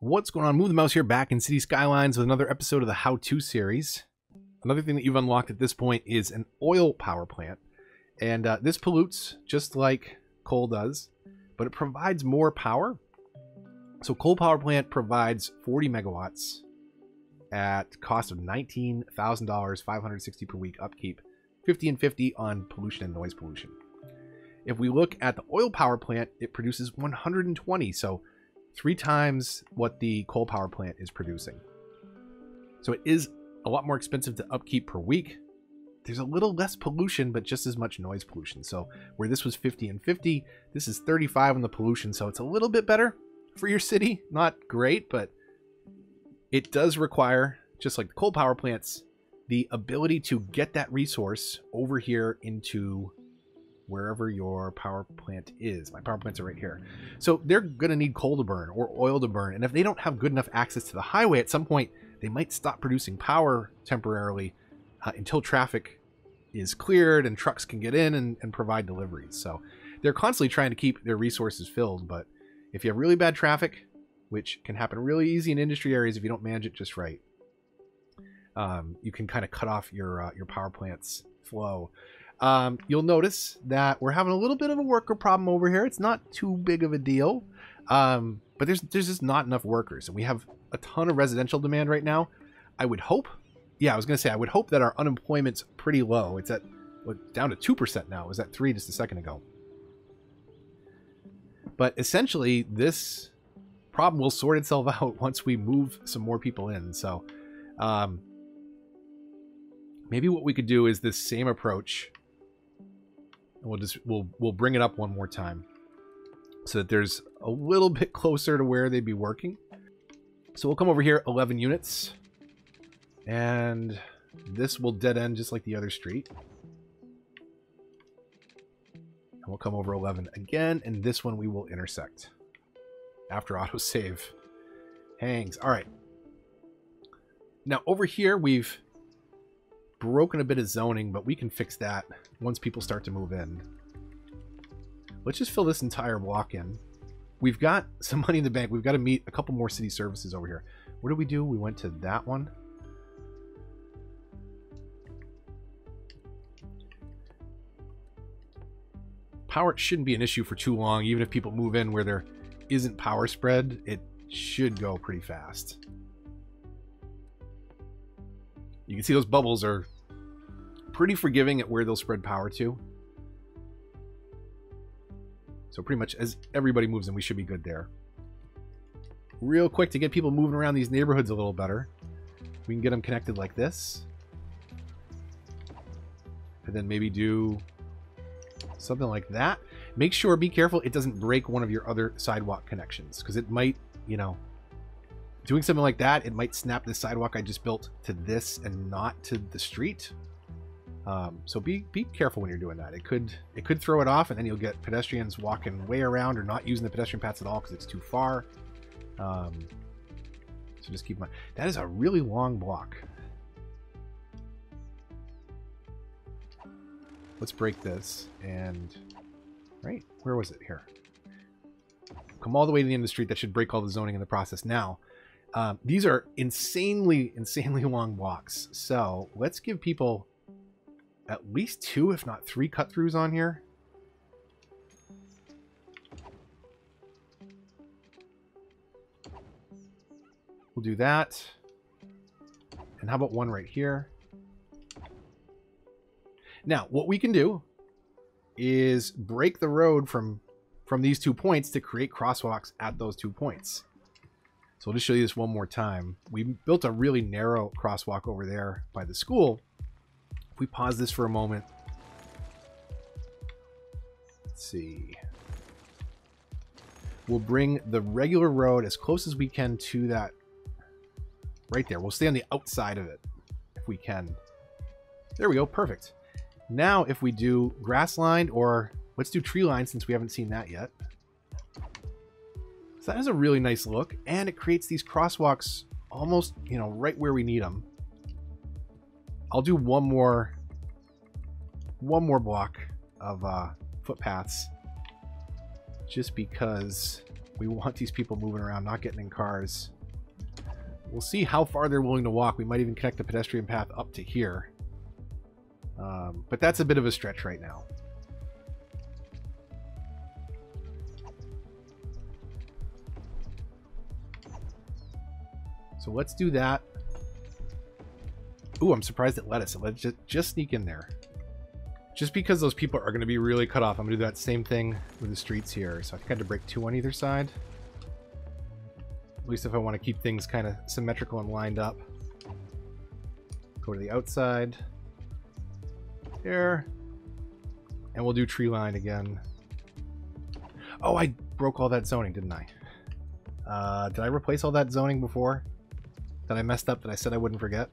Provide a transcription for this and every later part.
What's going on? Move the mouse here back in Cities Skylines with another episode of the How To series. Another thing that you've unlocked at this point is an oil power plant. And uh, this pollutes just like coal does, but it provides more power. So coal power plant provides 40 megawatts at cost of $19,000, 560 per week upkeep, 50 and 50 on pollution and noise pollution. If we look at the oil power plant, it produces 120, so three times what the coal power plant is producing. So it is a lot more expensive to upkeep per week. There's a little less pollution, but just as much noise pollution. So where this was 50 and 50, this is 35 on the pollution. So it's a little bit better for your city. Not great, but it does require, just like the coal power plants, the ability to get that resource over here into wherever your power plant is. My power plants are right here. So they're going to need coal to burn or oil to burn. And if they don't have good enough access to the highway, at some point, they might stop producing power temporarily uh, until traffic is cleared and trucks can get in and, and provide deliveries. So they're constantly trying to keep their resources filled. But if you have really bad traffic, which can happen really easy in industry areas if you don't manage it just right, um, you can kind of cut off your uh, your power plant's flow um, you'll notice that we're having a little bit of a worker problem over here. It's not too big of a deal, um, but there's there's just not enough workers, and we have a ton of residential demand right now. I would hope, yeah, I was gonna say I would hope that our unemployment's pretty low. It's at down to two percent now. It was at three just a second ago. But essentially, this problem will sort itself out once we move some more people in. So, um, maybe what we could do is this same approach we'll just we'll we'll bring it up one more time so that there's a little bit closer to where they'd be working. So we'll come over here 11 units and this will dead end just like the other street. And we'll come over 11 again and this one we will intersect after autosave hangs. All right. Now over here we've broken a bit of zoning, but we can fix that once people start to move in. Let's just fill this entire block in. We've got some money in the bank. We've got to meet a couple more city services over here. What did we do? We went to that one. Power shouldn't be an issue for too long. Even if people move in where there isn't power spread, it should go pretty fast. You can see those bubbles are pretty forgiving at where they'll spread power to. So pretty much as everybody moves in, we should be good there. Real quick to get people moving around these neighborhoods a little better. We can get them connected like this. And then maybe do something like that. Make sure, be careful, it doesn't break one of your other sidewalk connections. Because it might, you know, doing something like that, it might snap the sidewalk I just built to this and not to the street. Um, so be be careful when you're doing that. It could it could throw it off, and then you'll get pedestrians walking way around or not using the pedestrian paths at all because it's too far. Um, so just keep in mind that is a really long block. Let's break this and right where was it here? Come all the way to the end of the street. That should break all the zoning in the process. Now, um, these are insanely insanely long blocks. So let's give people at least two, if not three cut throughs on here. We'll do that. And how about one right here? Now, what we can do is break the road from, from these two points to create crosswalks at those two points. So I'll just show you this one more time. We built a really narrow crosswalk over there by the school if we pause this for a moment. Let's see. We'll bring the regular road as close as we can to that right there. We'll stay on the outside of it if we can. There we go. Perfect. Now, if we do grass line or let's do tree line since we haven't seen that yet. So that has a really nice look and it creates these crosswalks almost, you know, right where we need them. I'll do one more one more block of uh, footpaths just because we want these people moving around, not getting in cars. We'll see how far they're willing to walk. We might even connect the pedestrian path up to here. Um, but that's a bit of a stretch right now. So let's do that. Ooh, I'm surprised it let us. It let just, just sneak in there. Just because those people are going to be really cut off, I'm going to do that same thing with the streets here. So I think I had to break two on either side. At least if I want to keep things kind of symmetrical and lined up. Go to the outside. There. And we'll do tree line again. Oh, I broke all that zoning, didn't I? Uh, did I replace all that zoning before? That I messed up that I said I wouldn't forget?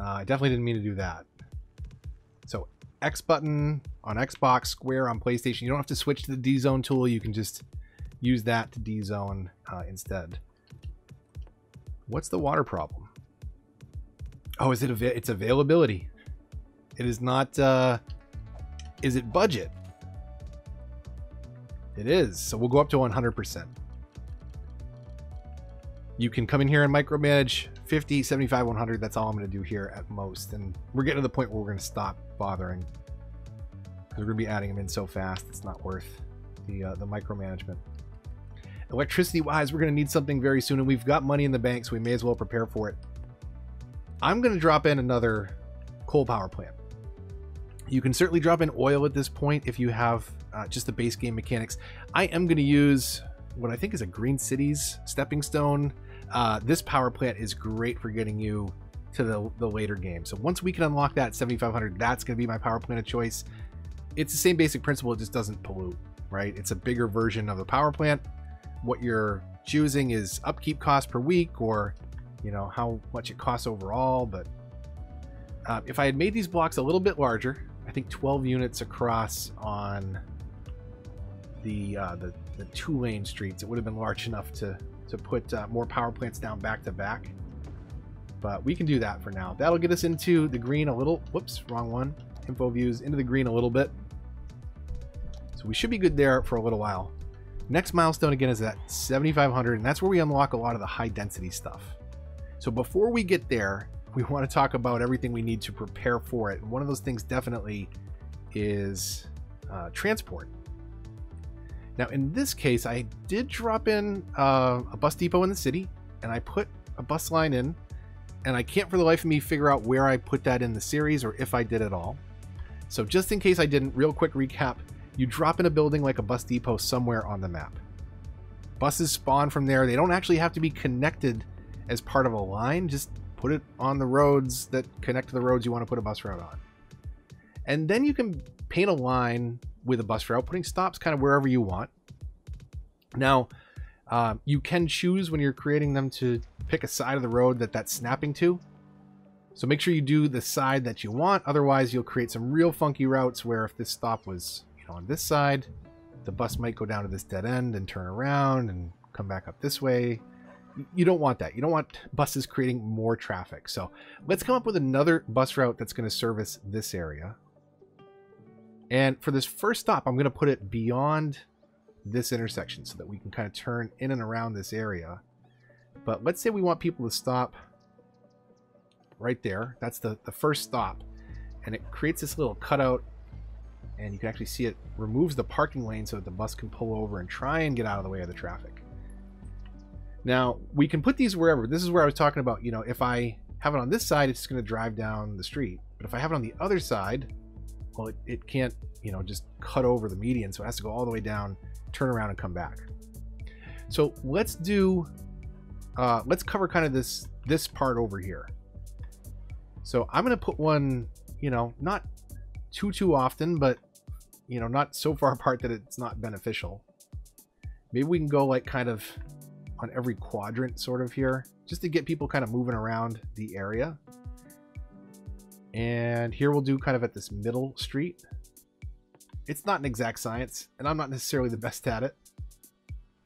Uh, I definitely didn't mean to do that. So X button on Xbox, square on PlayStation. You don't have to switch to the D-Zone tool. You can just use that to D-Zone uh, instead. What's the water problem? Oh, is it av it's availability? It is not. Uh, is it budget? It is. So we'll go up to 100%. You can come in here and micromanage 50, 75, 100. That's all I'm going to do here at most. And we're getting to the point where we're going to stop bothering. Because we're going to be adding them in so fast, it's not worth the, uh, the micromanagement. Electricity-wise, we're going to need something very soon, and we've got money in the bank, so we may as well prepare for it. I'm going to drop in another coal power plant. You can certainly drop in oil at this point if you have uh, just the base game mechanics. I am going to use what I think is a Green Cities stepping stone uh, this power plant is great for getting you to the, the later game. So once we can unlock that 7500, that's going to be my power plant of choice. It's the same basic principle, it just doesn't pollute, right? It's a bigger version of the power plant. What you're choosing is upkeep cost per week or, you know, how much it costs overall. But uh, if I had made these blocks a little bit larger, I think 12 units across on the, uh, the, the two lane streets, it would have been large enough to to put uh, more power plants down back to back. But we can do that for now. That'll get us into the green a little. Whoops, wrong one. Info views into the green a little bit. So we should be good there for a little while. Next milestone again is at 7,500, and that's where we unlock a lot of the high density stuff. So before we get there, we want to talk about everything we need to prepare for it. And one of those things definitely is uh, transport. Now, in this case, I did drop in uh, a bus depot in the city, and I put a bus line in, and I can't for the life of me figure out where I put that in the series or if I did at all. So just in case I didn't, real quick recap, you drop in a building like a bus depot somewhere on the map. Buses spawn from there. They don't actually have to be connected as part of a line. Just put it on the roads that connect to the roads you want to put a bus route on. And then you can paint a line with a bus route, putting stops kind of wherever you want. Now, uh, you can choose when you're creating them to pick a side of the road that that's snapping to. So make sure you do the side that you want. Otherwise, you'll create some real funky routes where if this stop was you know, on this side, the bus might go down to this dead end and turn around and come back up this way. You don't want that. You don't want buses creating more traffic. So let's come up with another bus route that's going to service this area. And for this first stop, I'm going to put it beyond this intersection so that we can kind of turn in and around this area. But let's say we want people to stop right there. That's the, the first stop. And it creates this little cutout. And you can actually see it removes the parking lane so that the bus can pull over and try and get out of the way of the traffic. Now, we can put these wherever. This is where I was talking about, you know, if I have it on this side, it's going to drive down the street. But if I have it on the other side, well, it, it can't, you know, just cut over the median. So it has to go all the way down, turn around and come back. So let's do, uh, let's cover kind of this, this part over here. So I'm going to put one, you know, not too, too often, but, you know, not so far apart that it's not beneficial. Maybe we can go like kind of on every quadrant sort of here, just to get people kind of moving around the area. And here we'll do kind of at this middle street. It's not an exact science, and I'm not necessarily the best at it.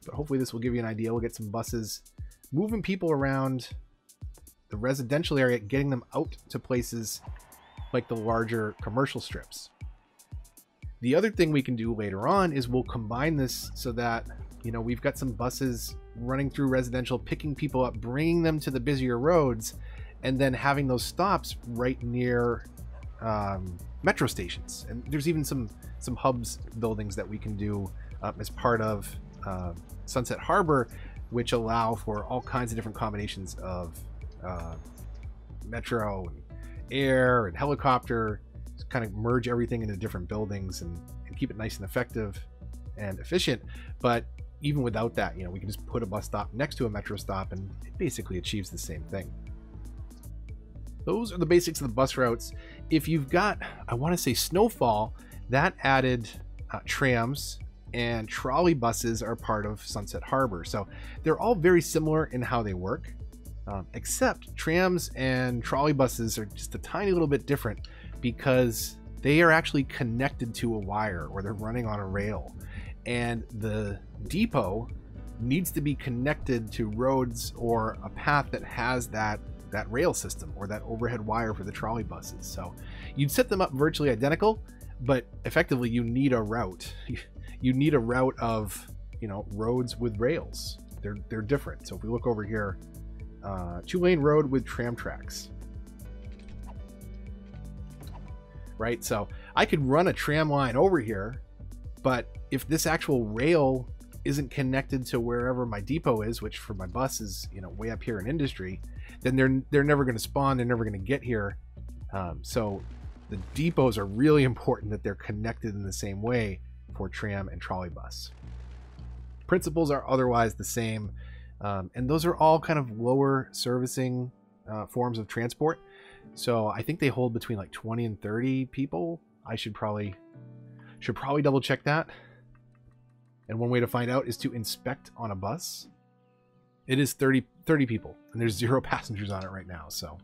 But hopefully this will give you an idea. We'll get some buses moving people around the residential area, getting them out to places like the larger commercial strips. The other thing we can do later on is we'll combine this so that, you know, we've got some buses running through residential, picking people up, bringing them to the busier roads, and then having those stops right near um, metro stations. And there's even some some hubs buildings that we can do uh, as part of uh, Sunset Harbor, which allow for all kinds of different combinations of uh, metro and air and helicopter kind of merge everything into different buildings and, and keep it nice and effective and efficient but even without that you know we can just put a bus stop next to a metro stop and it basically achieves the same thing those are the basics of the bus routes if you've got i want to say snowfall that added uh, trams and trolley buses are part of sunset harbor so they're all very similar in how they work um, except trams and trolley buses are just a tiny little bit different because they are actually connected to a wire or they're running on a rail. And the depot needs to be connected to roads or a path that has that that rail system or that overhead wire for the trolley buses. So you'd set them up virtually identical, but effectively you need a route. You need a route of, you know, roads with rails. They're they're different. So if we look over here, uh, two lane road with tram tracks. Right, so I could run a tram line over here, but if this actual rail isn't connected to wherever my depot is, which for my bus is you know way up here in industry, then they're they're never going to spawn. They're never going to get here. Um, so the depots are really important that they're connected in the same way for tram and trolley bus. Principles are otherwise the same. Um, and those are all kind of lower servicing uh, forms of transport. So I think they hold between like 20 and 30 people. I should probably should probably double check that. And one way to find out is to inspect on a bus. It is 30 30 people and there's zero passengers on it right now. So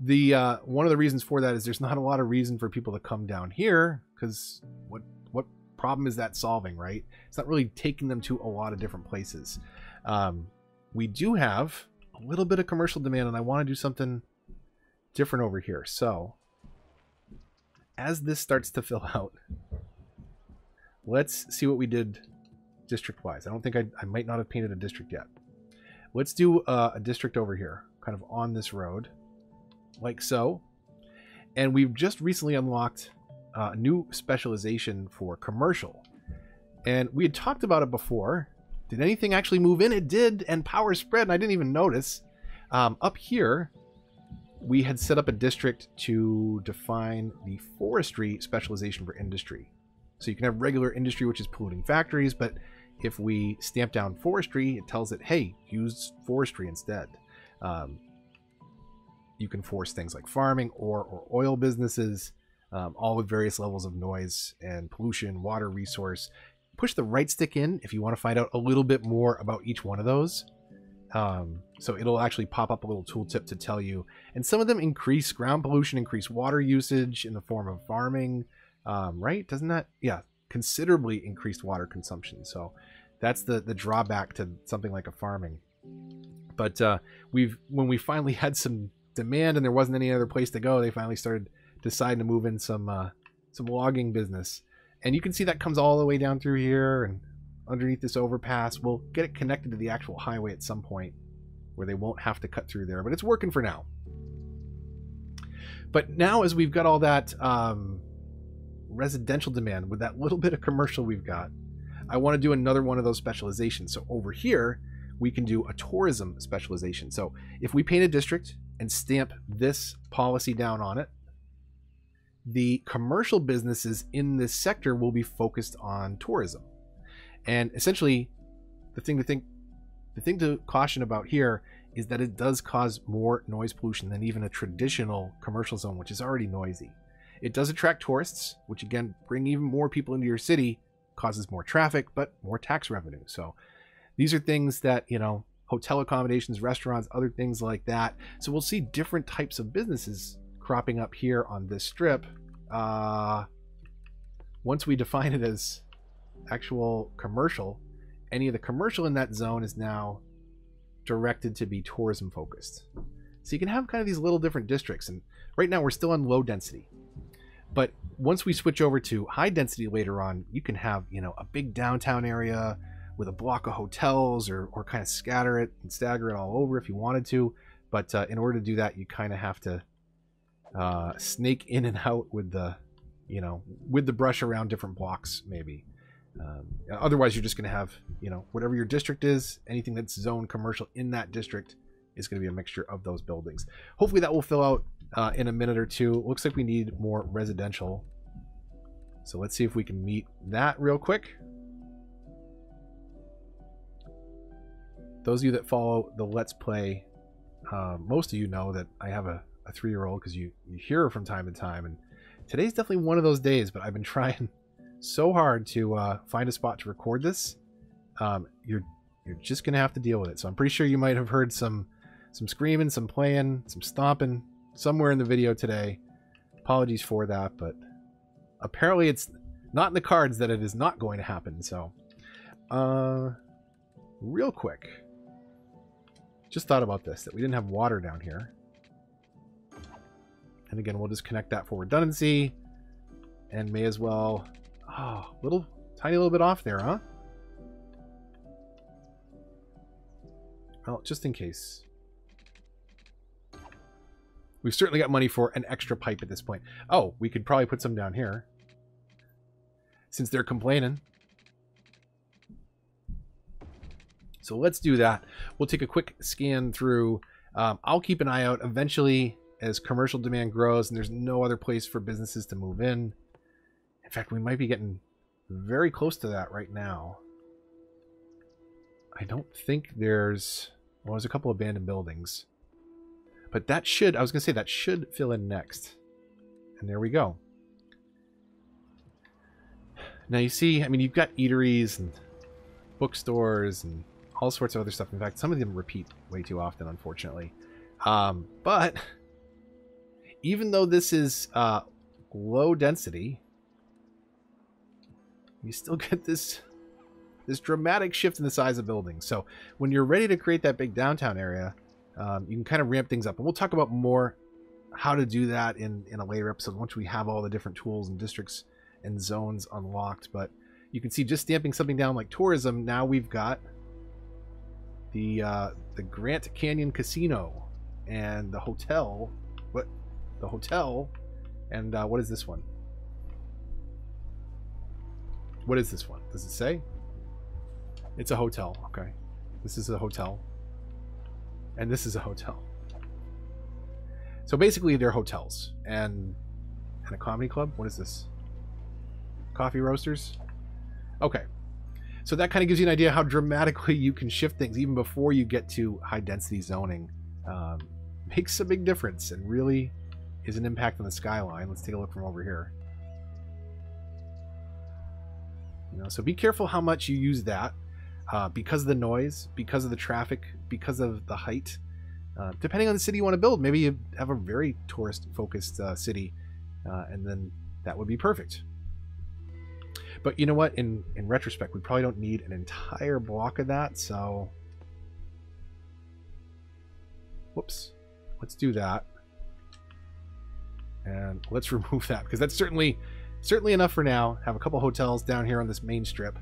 the uh, one of the reasons for that is there's not a lot of reason for people to come down here because what what problem is that solving, right? It's not really taking them to a lot of different places. Um, we do have a little bit of commercial demand, and I want to do something different over here. So, as this starts to fill out, let's see what we did district-wise. I don't think I, I might not have painted a district yet. Let's do uh, a district over here, kind of on this road, like so. And we've just recently unlocked uh, new specialization for commercial. And we had talked about it before. Did anything actually move in? It did, and power spread, and I didn't even notice. Um, up here, we had set up a district to define the forestry specialization for industry. So you can have regular industry, which is polluting factories, but if we stamp down forestry, it tells it, hey, use forestry instead. Um, you can force things like farming or, or oil businesses um, all with various levels of noise and pollution, water resource. Push the right stick in if you want to find out a little bit more about each one of those. Um, so it'll actually pop up a little tooltip to tell you. And some of them increase ground pollution, increase water usage in the form of farming, um, right? Doesn't that, yeah, considerably increased water consumption. So that's the the drawback to something like a farming. But uh, we've when we finally had some demand and there wasn't any other place to go, they finally started deciding to move in some uh, some logging business. And you can see that comes all the way down through here and underneath this overpass. We'll get it connected to the actual highway at some point where they won't have to cut through there, but it's working for now. But now as we've got all that um, residential demand with that little bit of commercial we've got, I want to do another one of those specializations. So over here, we can do a tourism specialization. So if we paint a district and stamp this policy down on it, the commercial businesses in this sector will be focused on tourism. And essentially, the thing to think, the thing to caution about here is that it does cause more noise pollution than even a traditional commercial zone, which is already noisy. It does attract tourists, which again bring even more people into your city, causes more traffic, but more tax revenue. So these are things that, you know, hotel accommodations, restaurants, other things like that. So we'll see different types of businesses cropping up here on this strip. Uh, once we define it as actual commercial, any of the commercial in that zone is now directed to be tourism focused. So you can have kind of these little different districts. And right now we're still on low density. But once we switch over to high density later on, you can have, you know, a big downtown area with a block of hotels or, or kind of scatter it and stagger it all over if you wanted to. But uh, in order to do that, you kind of have to uh, snake in and out with the, you know, with the brush around different blocks, maybe. Um, otherwise, you're just going to have, you know, whatever your district is, anything that's zoned commercial in that district is going to be a mixture of those buildings. Hopefully that will fill out uh, in a minute or two. Looks like we need more residential. So let's see if we can meet that real quick. Those of you that follow the Let's Play, uh, most of you know that I have a, a three-year-old because you, you hear her from time to time. And today's definitely one of those days, but I've been trying so hard to uh, find a spot to record this. Um, you're you're just gonna have to deal with it. So I'm pretty sure you might have heard some some screaming, some playing, some stomping somewhere in the video today. Apologies for that, but apparently it's not in the cards that it is not going to happen. So, uh, real quick, just thought about this that we didn't have water down here. And again, we'll just connect that for redundancy and may as well Oh, little, tiny little bit off there, huh? Well, just in case. We've certainly got money for an extra pipe at this point. Oh, we could probably put some down here. Since they're complaining. So let's do that. We'll take a quick scan through. Um, I'll keep an eye out eventually as commercial demand grows and there's no other place for businesses to move in. In fact, we might be getting very close to that right now. I don't think there's... Well, there's a couple abandoned buildings. But that should... I was going to say that should fill in next. And there we go. Now you see, I mean, you've got eateries and bookstores and all sorts of other stuff. In fact, some of them repeat way too often, unfortunately. Um, but even though this is uh, low density, you still get this this dramatic shift in the size of buildings. So when you're ready to create that big downtown area, um, you can kind of ramp things up. And we'll talk about more how to do that in, in a later episode once we have all the different tools and districts and zones unlocked. But you can see just stamping something down like tourism, now we've got the uh, the Grant Canyon Casino and the hotel. What? The hotel. And uh, what is this one? What is this one? Does it say? It's a hotel. Okay. This is a hotel. And this is a hotel. So basically they're hotels. And, and a comedy club? What is this? Coffee roasters? Okay. So that kind of gives you an idea how dramatically you can shift things even before you get to high density zoning. Um, makes a big difference and really is an impact on the skyline. Let's take a look from over here. You know, so be careful how much you use that uh, because of the noise, because of the traffic, because of the height. Uh, depending on the city you want to build, maybe you have a very tourist-focused uh, city, uh, and then that would be perfect. But you know what? In in retrospect, we probably don't need an entire block of that. So, whoops, let's do that, and let's remove that because that's certainly Certainly enough for now. Have a couple hotels down here on this main strip.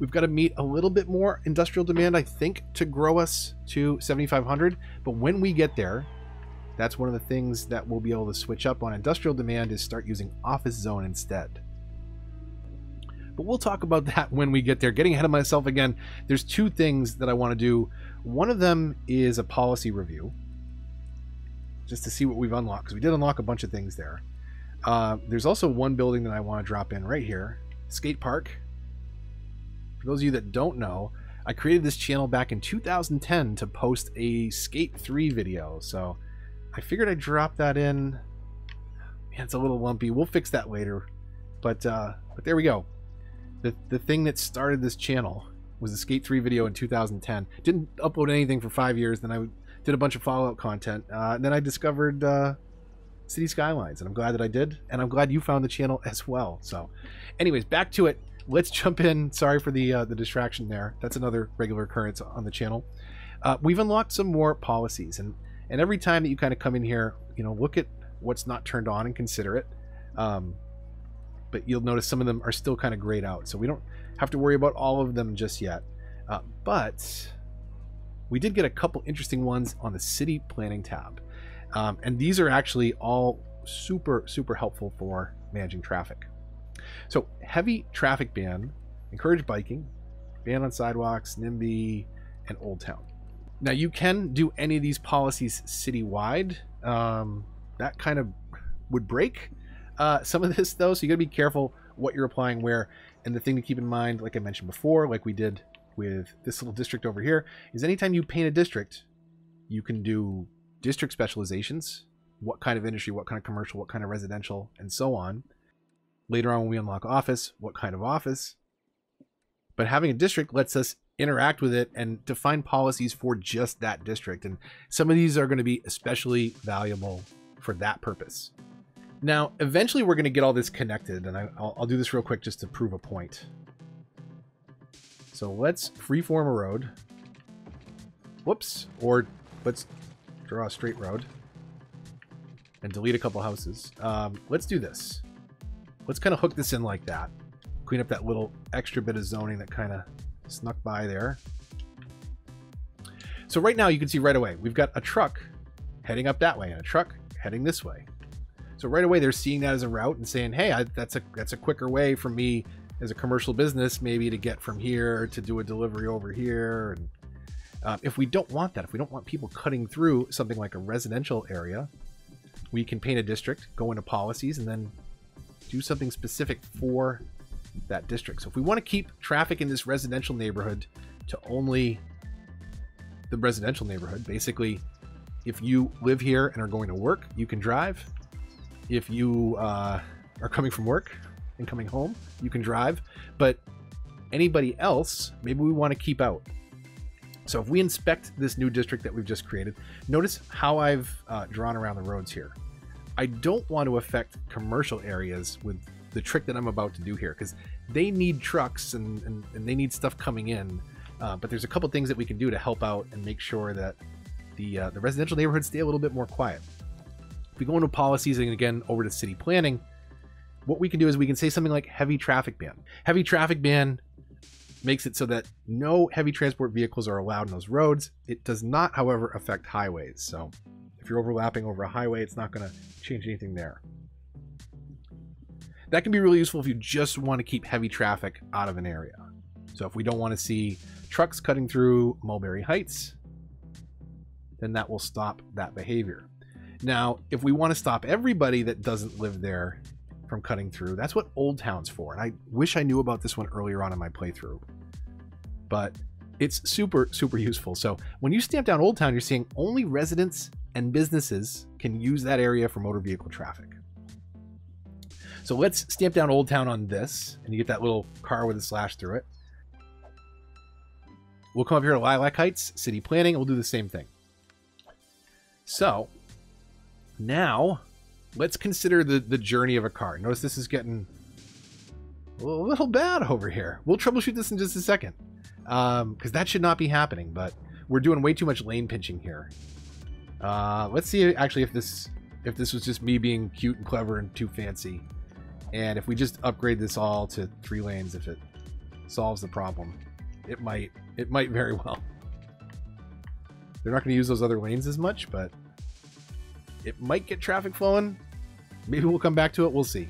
We've got to meet a little bit more industrial demand, I think, to grow us to 7,500. But when we get there, that's one of the things that we'll be able to switch up on industrial demand is start using office zone instead. But we'll talk about that when we get there. Getting ahead of myself again, there's two things that I want to do. One of them is a policy review just to see what we've unlocked because we did unlock a bunch of things there. Uh, there's also one building that I want to drop in right here, skate park. For those of you that don't know, I created this channel back in 2010 to post a Skate 3 video, so I figured I'd drop that in. Man, it's a little lumpy. We'll fix that later, but uh, but there we go. The the thing that started this channel was a Skate 3 video in 2010. Didn't upload anything for five years. Then I did a bunch of Fallout content. Uh, and then I discovered uh, Cities Skylines, and I'm glad that I did. And I'm glad you found the channel as well. So, anyways, back to it. Let's jump in. Sorry for the uh, the distraction there. That's another regular occurrence on the channel. Uh, we've unlocked some more policies, and and every time that you kind of come in here, you know, look at what's not turned on and consider it. Um, but you'll notice some of them are still kind of grayed out. So we don't have to worry about all of them just yet. Uh, but we did get a couple interesting ones on the city planning tab. Um, and these are actually all super, super helpful for managing traffic. So heavy traffic ban, encourage biking, ban on sidewalks, NIMBY, and Old Town. Now you can do any of these policies citywide. Um, that kind of would break uh, some of this though, so you got to be careful what you're applying where. And the thing to keep in mind, like I mentioned before, like we did with this little district over here, is anytime you paint a district, you can do district specializations, what kind of industry, what kind of commercial, what kind of residential, and so on. Later on when we unlock office, what kind of office. But having a district lets us interact with it and define policies for just that district. And some of these are going to be especially valuable for that purpose. Now, eventually we're going to get all this connected, and I, will do this real quick just to prove a point. So let's freeform a road. Whoops. Or let's draw a straight road and delete a couple houses. Um, let's do this. Let's kind of hook this in like that. Clean up that little extra bit of zoning that kind of snuck by there. So right now you can see right away, we've got a truck heading up that way and a truck heading this way. So right away they're seeing that as a route and saying, hey, I, that's a that's a quicker way for me as a commercial business maybe to get from here to do a delivery over here. And uh, if we don't want that, if we don't want people cutting through something like a residential area, we can paint a district, go into policies, and then do something specific for that district. So if we want to keep traffic in this residential neighborhood to only the residential neighborhood, basically, if you live here and are going to work, you can drive. If you uh, are coming from work and coming home, you can drive. But anybody else, maybe we want to keep out. So if we inspect this new district that we've just created, notice how I've uh, drawn around the roads here. I don't want to affect commercial areas with the trick that I'm about to do here because they need trucks and, and, and, they need stuff coming in. Uh, but there's a couple things that we can do to help out and make sure that the uh, the residential neighborhoods stay a little bit more quiet. If we go into policies and again over to city planning, what we can do is we can say something like heavy traffic ban. Heavy traffic ban makes it so that no heavy transport vehicles are allowed in those roads. It does not, however, affect highways. So if you're overlapping over a highway, it's not going to change anything there. That can be really useful if you just want to keep heavy traffic out of an area. So if we don't want to see trucks cutting through Mulberry Heights, then that will stop that behavior. Now, if we want to stop everybody that doesn't live there from cutting through, that's what Old Town's for. And I wish I knew about this one earlier on in my playthrough. But it's super, super useful. So when you stamp down Old Town, you're seeing only residents and businesses can use that area for motor vehicle traffic. So let's stamp down Old Town on this, and you get that little car with a slash through it. We'll come up here to Lilac Heights, City Planning, and we'll do the same thing. So, now, let's consider the, the journey of a car. Notice this is getting a little bad over here. We'll troubleshoot this in just a second, because um, that should not be happening, but we're doing way too much lane pinching here. Uh, let's see actually if this if this was just me being cute and clever and too fancy. And if we just upgrade this all to three lanes, if it solves the problem, it might, it might very well. They're not going to use those other lanes as much, but it might get traffic flowing. Maybe we'll come back to it. We'll see.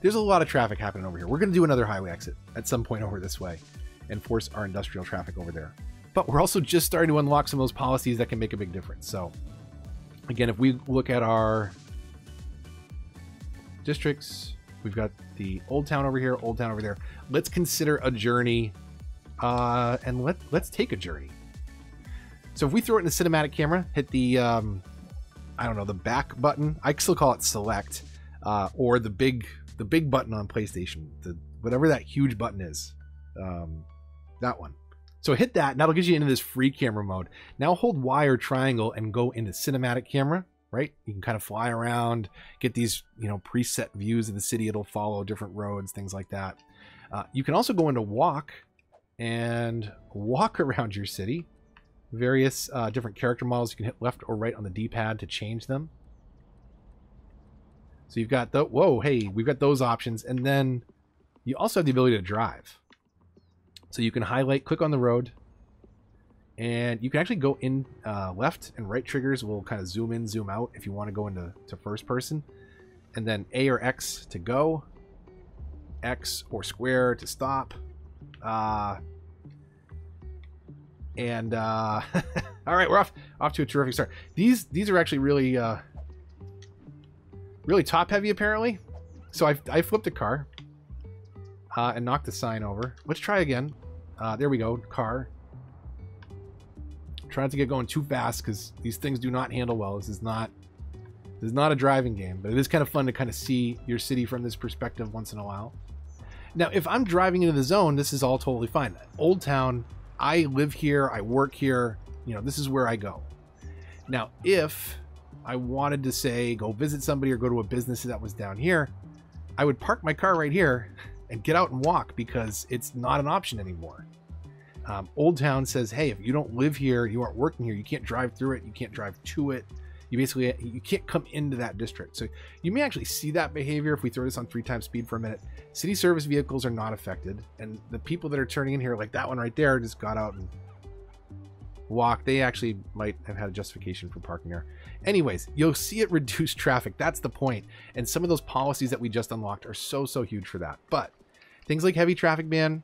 There's a lot of traffic happening over here. We're going to do another highway exit at some point over this way and force our industrial traffic over there. But we're also just starting to unlock some of those policies that can make a big difference. So again, if we look at our districts, We've got the Old Town over here, Old Town over there. Let's consider a journey, uh, and let let's take a journey. So if we throw it in the cinematic camera, hit the um, I don't know the back button. I still call it select, uh, or the big the big button on PlayStation, the whatever that huge button is, um, that one. So hit that, and that'll get you into this free camera mode. Now hold Y or triangle and go into cinematic camera right? You can kind of fly around, get these, you know, preset views of the city. It'll follow different roads, things like that. Uh, you can also go into walk and walk around your city. Various uh, different character models. You can hit left or right on the D-pad to change them. So you've got the whoa, hey, we've got those options, and then you also have the ability to drive. So you can highlight, click on the road, and you can actually go in uh, left and right triggers will kind of zoom in, zoom out if you want to go into to first person, and then A or X to go, X or square to stop. Uh, and uh, all right, we're off off to a terrific start. These these are actually really uh, really top heavy apparently. So I I flipped a car uh, and knocked the sign over. Let's try again. Uh, there we go, car. Try not to get going too fast because these things do not handle well. This is not this is not a driving game, but it is kind of fun to kind of see your city from this perspective once in a while. Now, if I'm driving into the zone, this is all totally fine. Old Town, I live here, I work here, you know, this is where I go. Now, if I wanted to say go visit somebody or go to a business that was down here, I would park my car right here and get out and walk because it's not an option anymore. Um, Old Town says, hey, if you don't live here, you aren't working here, you can't drive through it, you can't drive to it, you basically you can't come into that district. So you may actually see that behavior if we throw this on three times speed for a minute. City service vehicles are not affected, and the people that are turning in here, like that one right there, just got out and walked. They actually might have had a justification for parking there. Anyways, you'll see it reduce traffic. That's the point. And some of those policies that we just unlocked are so so huge for that. But things like heavy traffic ban,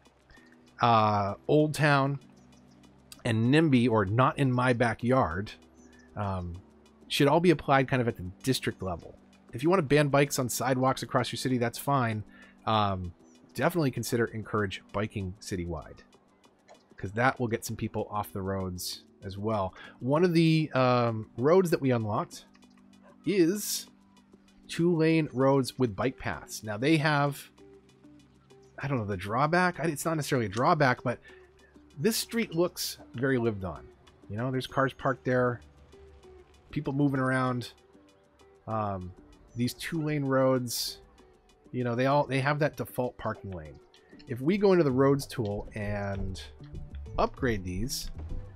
uh, Old Town, and NIMBY or not in my backyard. Um, should all be applied kind of at the district level. If you want to ban bikes on sidewalks across your city, that's fine. Um, definitely consider encourage biking citywide because that will get some people off the roads as well. One of the um, roads that we unlocked is two lane roads with bike paths. Now they have, I don't know, the drawback. It's not necessarily a drawback, but this street looks very lived on. You know, there's cars parked there people moving around. Um, these two lane roads, you know, they all they have that default parking lane. If we go into the roads tool and upgrade these,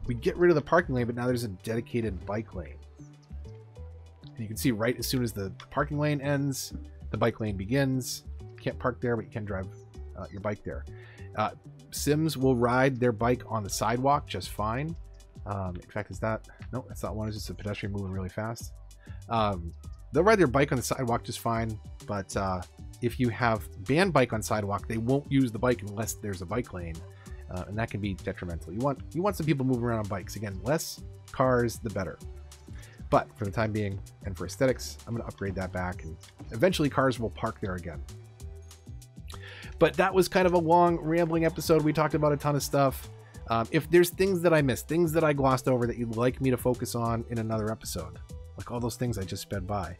we get rid of the parking lane, but now there's a dedicated bike lane. And you can see right as soon as the parking lane ends, the bike lane begins. You can't park there, but you can drive uh, your bike there. Uh, Sims will ride their bike on the sidewalk just fine. Um, in fact, is that no? That's not one. It's just a pedestrian moving really fast. Um, they'll ride their bike on the sidewalk just fine, but uh, if you have banned bike on sidewalk, they won't use the bike unless there's a bike lane, uh, and that can be detrimental. You want you want some people moving around on bikes. Again, less cars, the better. But for the time being, and for aesthetics, I'm going to upgrade that back, and eventually cars will park there again. But that was kind of a long, rambling episode. We talked about a ton of stuff. Um, if there's things that I missed, things that I glossed over that you'd like me to focus on in another episode, like all those things I just sped by,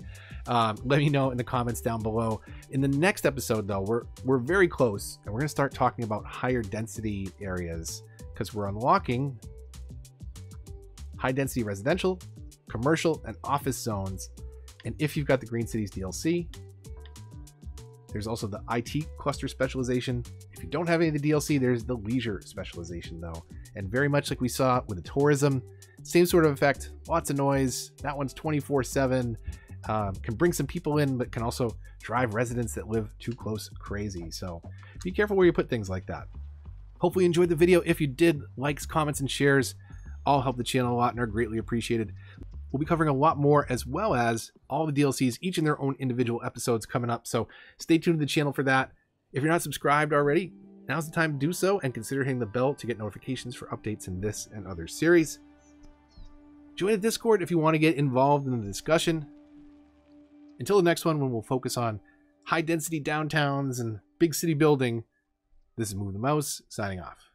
um, let me know in the comments down below. In the next episode, though, we're we're very close, and we're gonna start talking about higher density areas because we're unlocking high density residential, commercial, and office zones. And if you've got the Green Cities DLC, there's also the IT cluster specialization. If you don't have any of the DLC, there's the leisure specialization though. And very much like we saw with the tourism, same sort of effect, lots of noise. That one's 24 7, um, can bring some people in, but can also drive residents that live too close crazy. So be careful where you put things like that. Hopefully you enjoyed the video. If you did, likes, comments, and shares all help the channel a lot and are greatly appreciated. We'll be covering a lot more as well as all the DLCs, each in their own individual episodes coming up. So stay tuned to the channel for that. If you're not subscribed already, now's the time to do so and consider hitting the bell to get notifications for updates in this and other series. Join the Discord if you want to get involved in the discussion. Until the next one, when we'll focus on high density downtowns and big city building, this is Move the Mouse signing off.